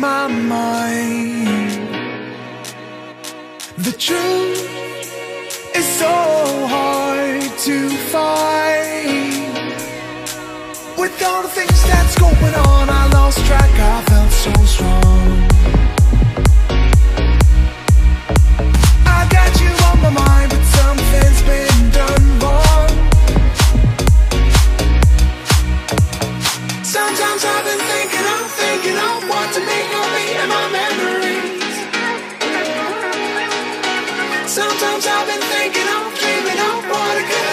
my mind. The truth is so hard to find. With all the things that's going on, I lost track, I felt so strong. I got you on my mind, but something's been done wrong. Sometimes I've been thinking, I'm thinking, I want to. Sometimes I've been thinking I'm dreaming I wanna get